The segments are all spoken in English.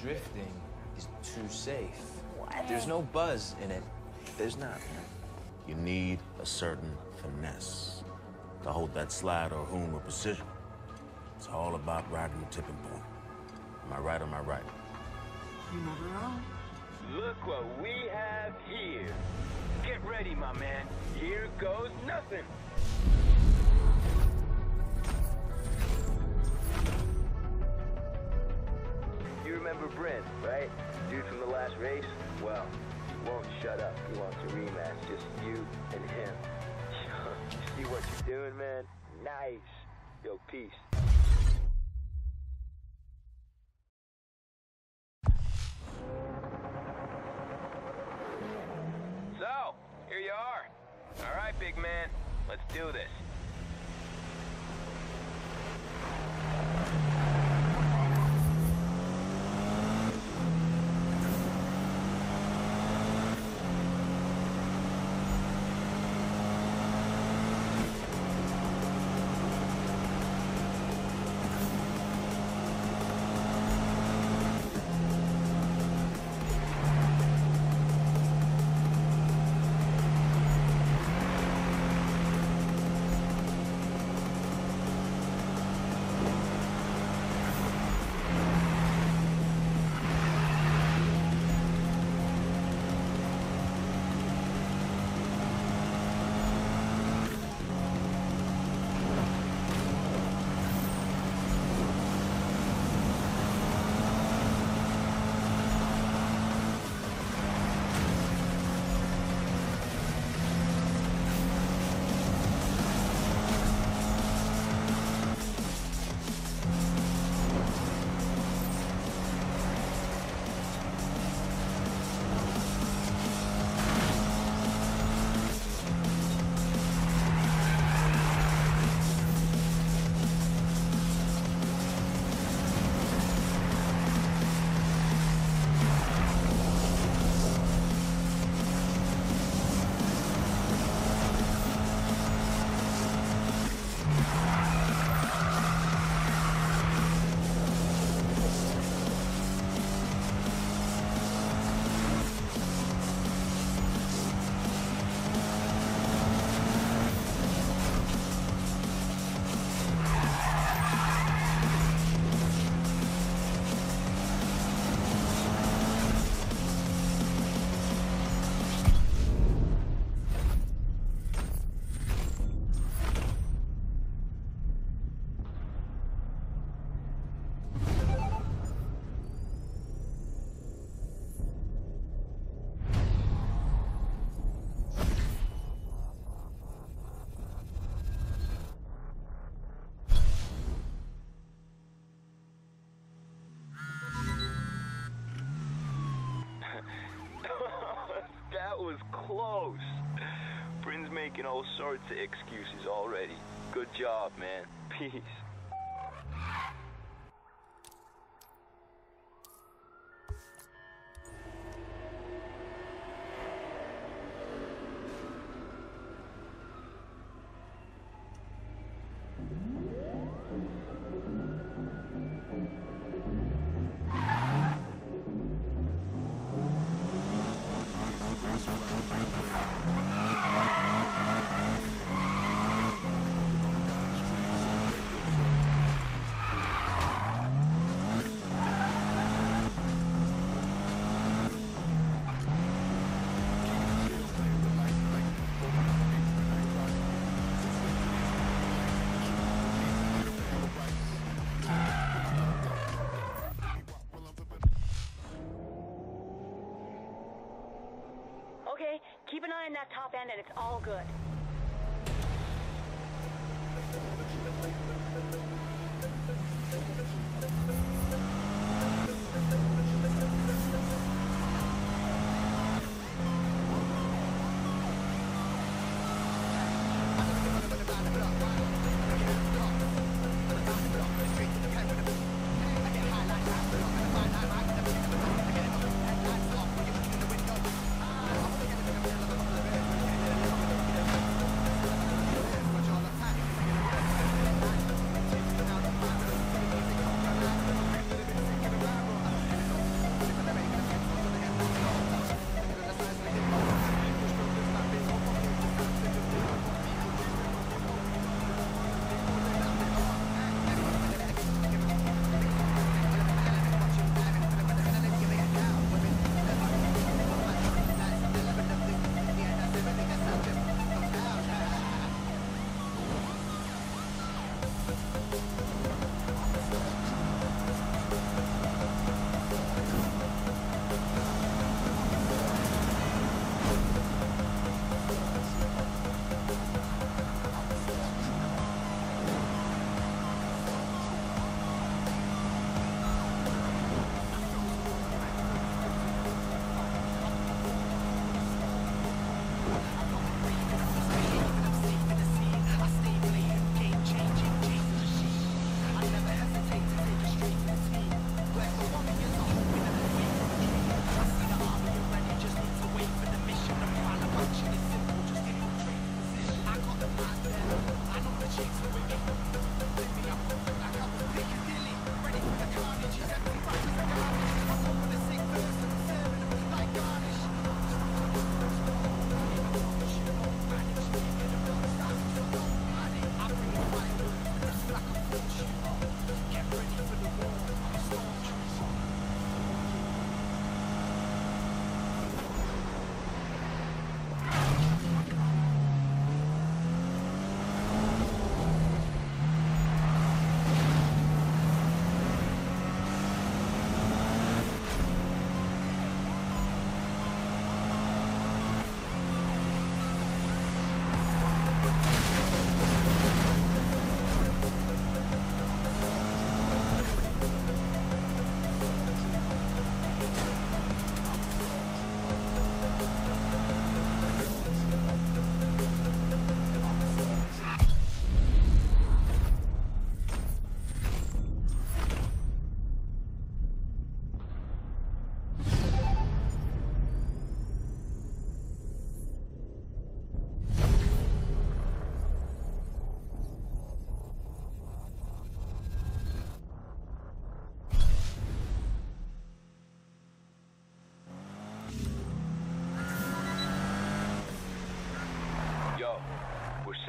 drifting is too safe. What? There's no buzz in it. There's not. You need a certain finesse to hold that slide or hoon with precision. It's all about riding the tipping point. Am I right or am I right? You never wrong. Look what we have here. Get ready, my man. Here goes nothing. Right? Dude from the last race? Well, won't shut up. He wants a rematch. Just you and him. see what you're doing, man? Nice. Yo, peace. So, here you are. All right, big man. Let's do this. Close. Bryn's making all sorts of excuses already. Good job, man. Peace. in that top end and it's all good.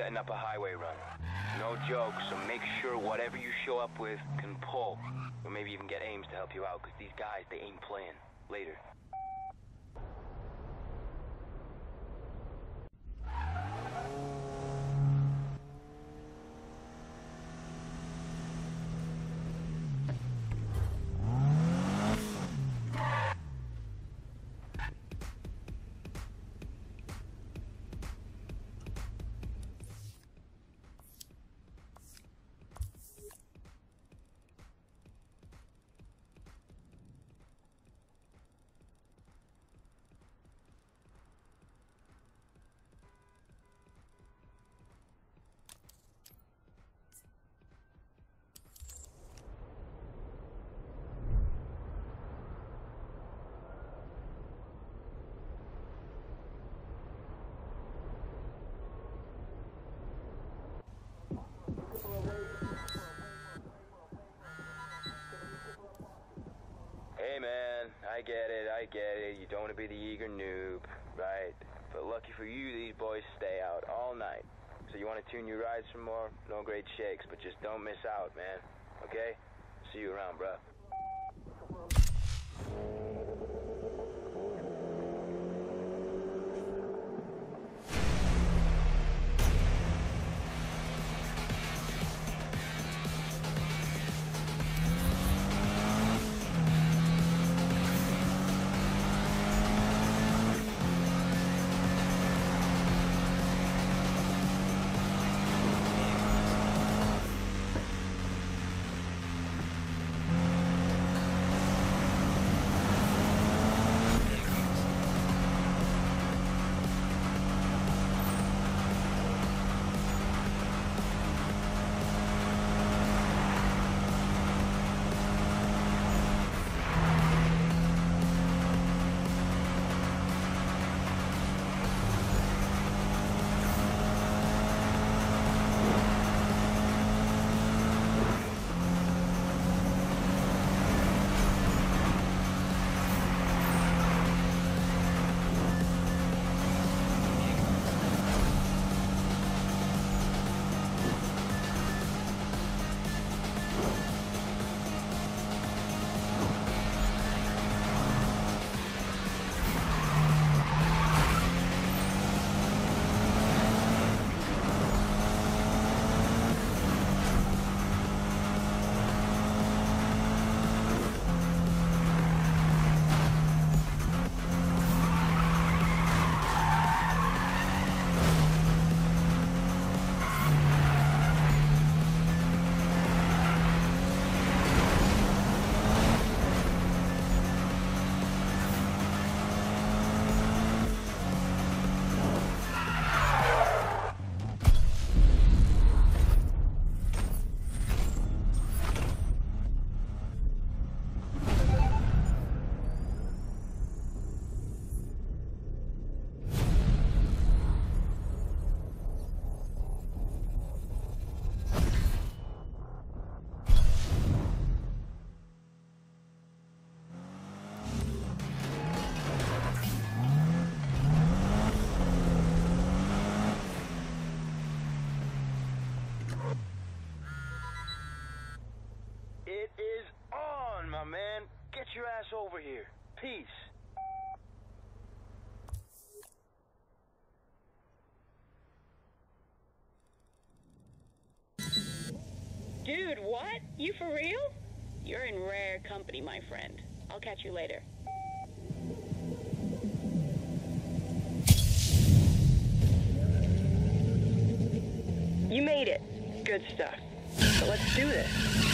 Setting up a highway run. No joke, so make sure whatever you show up with can pull. Or maybe even get Ames to help you out, because these guys, they ain't playing. Later. I get it, I get it. You don't want to be the eager noob, right? But lucky for you, these boys stay out all night. So you want to tune your rides some more? No great shakes, but just don't miss out, man. Okay? See you around, bruh. Over here. Peace. Dude, what? You for real? You're in rare company, my friend. I'll catch you later. You made it. Good stuff. So let's do this.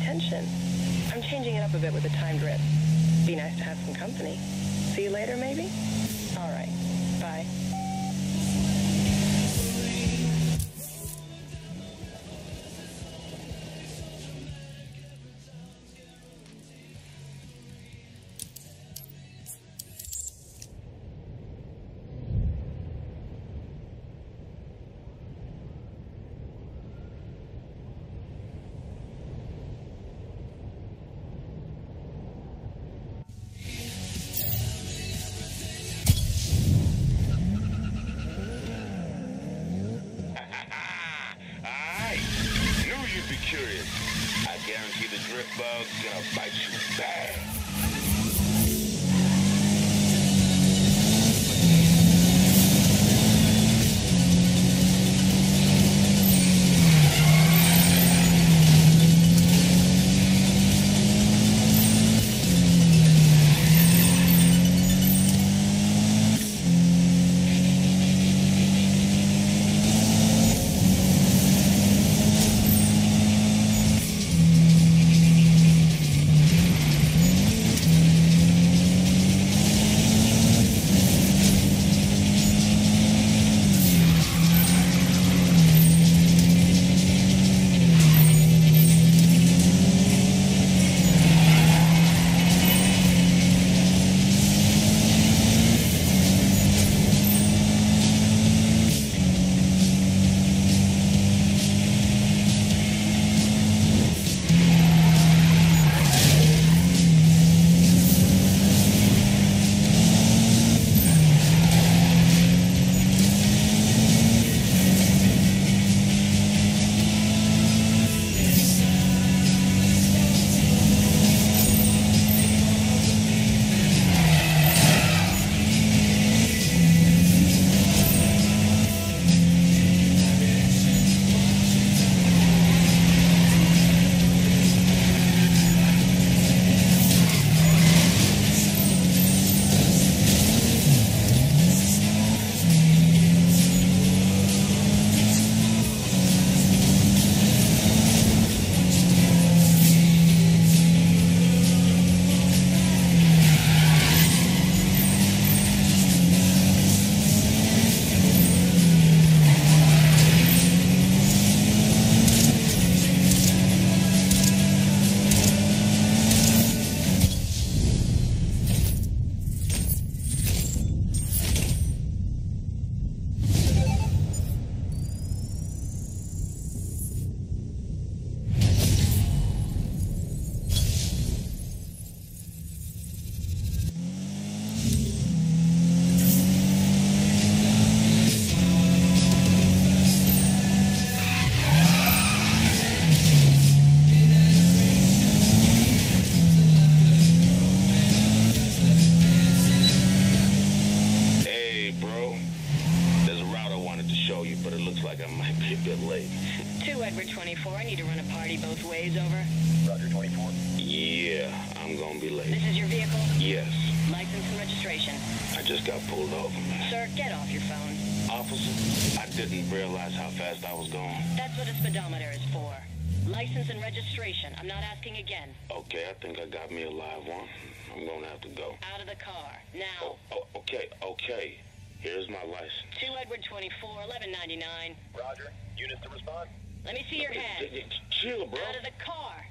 Attention. I'm changing it up a bit with a timed drift. Be nice to have some company. See you later, maybe? All right. Bye. The drift both over. Roger 24. Yeah, I'm gonna be late. This is your vehicle? Yes, License and registration. I just got pulled over, man. Sir, get off your phone. Officer, I didn't realize how fast I was going. That's what a speedometer is for. License and registration. I'm not asking again. Okay, I think I got me a live one. I'm gonna have to go. Out of the car. Now. Oh, oh, okay, okay. Here's my license. 2 Edward 24, 1199. Roger. Units to respond. Let me see your hands. hand. hey, hey, Chill, bro. Out of the car.